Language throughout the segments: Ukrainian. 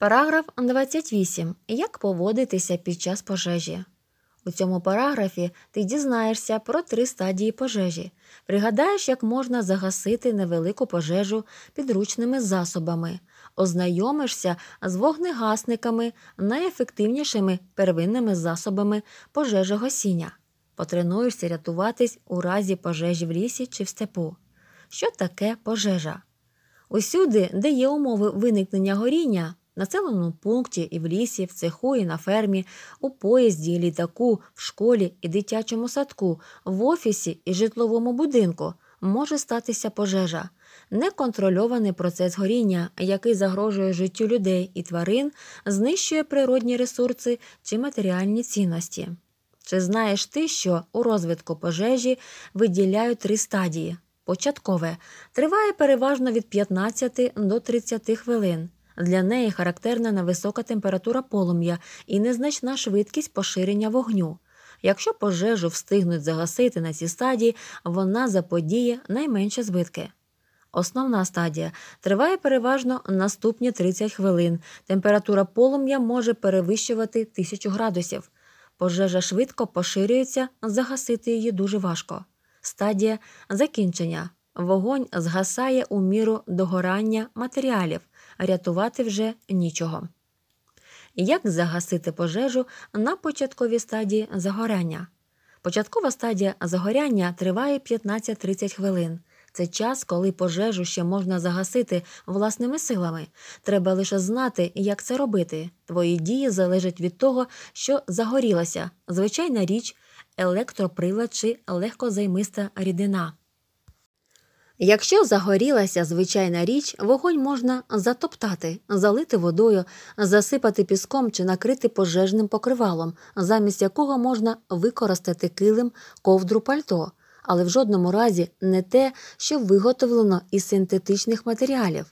Параграф 28. Як поводитися під час пожежі? У цьому параграфі ти дізнаєшся про три стадії пожежі. Пригадаєш, як можна загасити невелику пожежу підручними засобами, ознайомишся з вогнегасниками, найефективнішими первинними засобами пожежогасіння. Потренуєшся рятуватись у разі пожежі в лісі чи в степу. Що таке пожежа? Усюди, де є умови виникнення горіння, населеному пункті і в лісі, в цеху і на фермі, у поїзді, літаку, в школі і дитячому садку, в офісі і житловому будинку може статися пожежа. Неконтрольований процес горіння, який загрожує життю людей і тварин, знищує природні ресурси чи матеріальні цінності. Чи знаєш ти, що у розвитку пожежі виділяють три стадії? Початкове триває переважно від 15 до 30 хвилин. Для неї характерна невисока температура полум'я і незначна швидкість поширення вогню. Якщо пожежу встигнуть загасити на цій стадії, вона заподіє найменші збитки. Основна стадія триває переважно наступні 30 хвилин. Температура полум'я може перевищувати 1000 градусів. Пожежа швидко поширюється, загасити її дуже важко. Стадія закінчення. Вогонь згасає у міру догорання матеріалів, рятувати вже нічого. Як загасити пожежу на початковій стадії загоряння? Початкова стадія загоряння триває 15-30 хвилин. Це час, коли пожежу ще можна загасити власними силами. Треба лише знати, як це робити. Твої дії залежать від того, що загорілася звичайна річ, електроприлад чи легкозаймиста рідина. Якщо загорілася звичайна річ, вогонь можна затоптати, залити водою, засипати піском чи накрити пожежним покривалом, замість якого можна використати килим, ковдру пальто, але в жодному разі не те, що виготовлено із синтетичних матеріалів.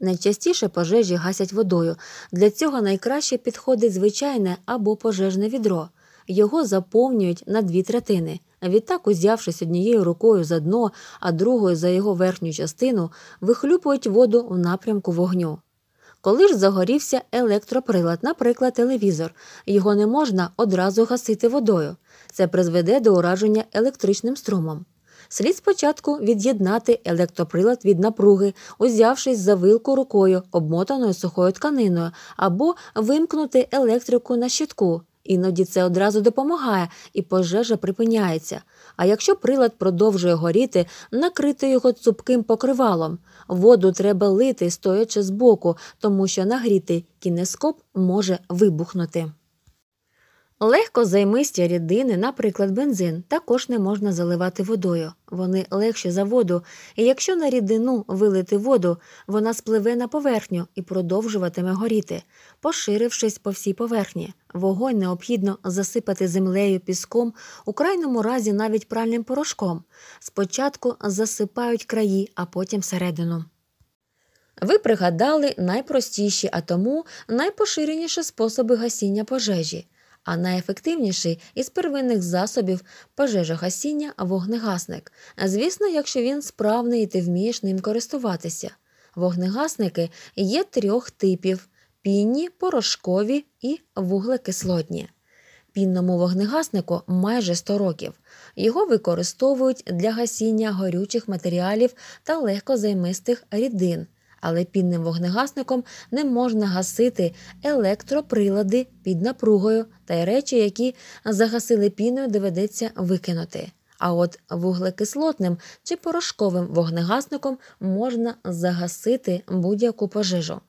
Найчастіше пожежі гасять водою. Для цього найкраще підходить звичайне або пожежне відро. Його заповнюють на дві третини. Відтак, узявшись однією рукою за дно, а другою за його верхню частину, вихлюпують воду в напрямку вогню. Коли ж загорівся електроприлад, наприклад, телевізор, його не можна одразу гасити водою. Це призведе до ураження електричним струмом. Слід спочатку від'єднати електроприлад від напруги, узявшись за вилку рукою, обмотаною сухою тканиною, або вимкнути електрику на щитку. Іноді це одразу допомагає, і пожежа припиняється. А якщо прилад продовжує горіти, накрити його цупким покривалом. Воду треба лити, стоячи збоку, тому що нагрітий кінескоп може вибухнути. Легкозаймисті рідини, наприклад, бензин, також не можна заливати водою. Вони легші за воду, і якщо на рідину вилити воду, вона спливе на поверхню і продовжуватиме горіти, поширившись по всій поверхні. Вогонь необхідно засипати землею, піском, у крайньому разі навіть пральним порошком. Спочатку засипають краї, а потім середину. Ви пригадали найпростіші, а тому найпоширеніші способи гасіння пожежі а найефективніший із первинних засобів пожежогасіння вогнегасник. Звісно, якщо він справний і ти вмієш ним користуватися. Вогнегасники є трьох типів пінні, порошкові і вуглекислотні. Пінному вогнегаснику майже 100 років. Його використовують для гасіння горючих матеріалів та легкозаймистих рідин, але пінним вогнегасником не можна гасити електроприлади під напругою та й речі, які загасили піною, доведеться викинути. А от вуглекислотним чи порошковим вогнегасником можна загасити будь-яку пожежу.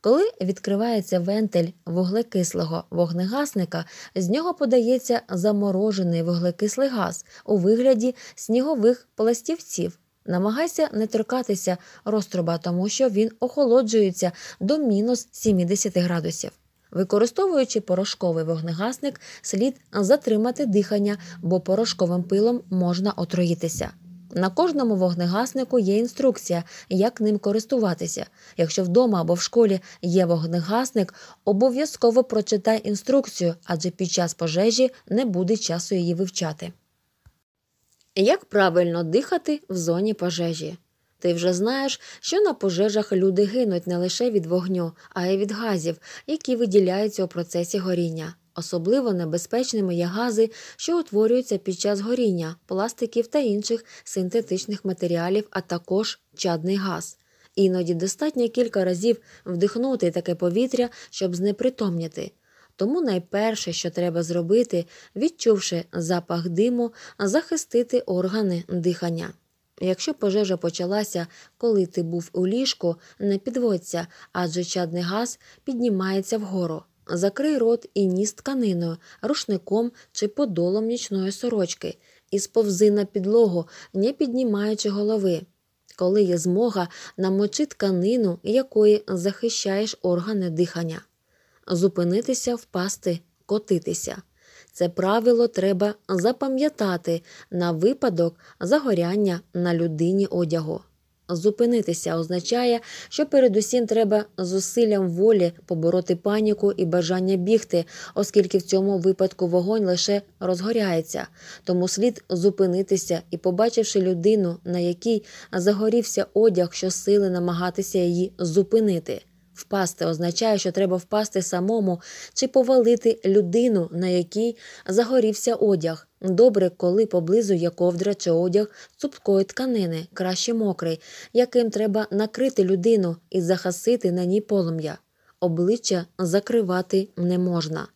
Коли відкривається вентиль вуглекислого вогнегасника, з нього подається заморожений вуглекислий газ у вигляді снігових пластівців, Намагайся не торкатися розтруба, тому що він охолоджується до мінус 70 градусів. Використовуючи порошковий вогнегасник, слід затримати дихання, бо порошковим пилом можна отруїтися. На кожному вогнегаснику є інструкція, як ним користуватися. Якщо вдома або в школі є вогнегасник, обов'язково прочитай інструкцію, адже під час пожежі не буде часу її вивчати. Як правильно дихати в зоні пожежі? Ти вже знаєш, що на пожежах люди гинуть не лише від вогню, а й від газів, які виділяються у процесі горіння. Особливо небезпечними є гази, що утворюються під час горіння, пластиків та інших синтетичних матеріалів, а також чадний газ. Іноді достатньо кілька разів вдихнути таке повітря, щоб знепритомніти. Тому найперше, що треба зробити, відчувши запах диму, захистити органи дихання. Якщо пожежа почалася, коли ти був у ліжку, не підводься, адже чадний газ піднімається вгору. Закрий рот і ніс тканиною, рушником чи подолом нічної сорочки і сповзи на підлогу, не піднімаючи голови. Коли є змога, намочи тканину, якої захищаєш органи дихання. Зупинитися, впасти, котитися. Це правило треба запам'ятати на випадок загоряння на людині одягу. Зупинитися означає, що передусім треба зусиллям волі побороти паніку і бажання бігти, оскільки в цьому випадку вогонь лише розгоряється. Тому слід зупинитися і, побачивши людину, на якій загорівся одяг, щосили намагатися її зупинити. Впасти означає, що треба впасти самому чи повалити людину, на якій загорівся одяг. Добре, коли поблизу є ковдра чи одяг цупкої тканини, краще мокрий, яким треба накрити людину і захасити на ній полум'я. Обличчя закривати не можна.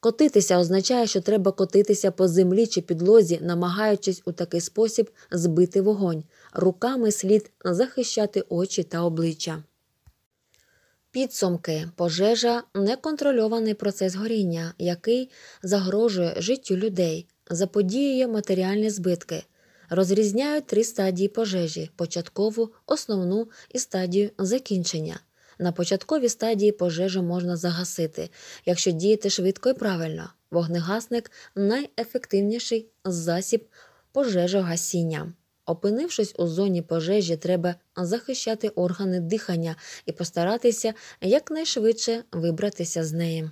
Котитися означає, що треба котитися по землі чи підлозі, намагаючись у такий спосіб збити вогонь. Руками слід захищати очі та обличчя. Підсумки пожежа неконтрольований процес горіння, який загрожує життю людей, заподіює матеріальні збитки. Розрізняють три стадії пожежі початкову, основну і стадію закінчення. На початковій стадії пожежу можна загасити, якщо діяти швидко і правильно. Вогнегасник найефективніший засіб пожежогасіння. Опинившись у зоні пожежі, треба захищати органи дихання і постаратися якнайшвидше вибратися з неї.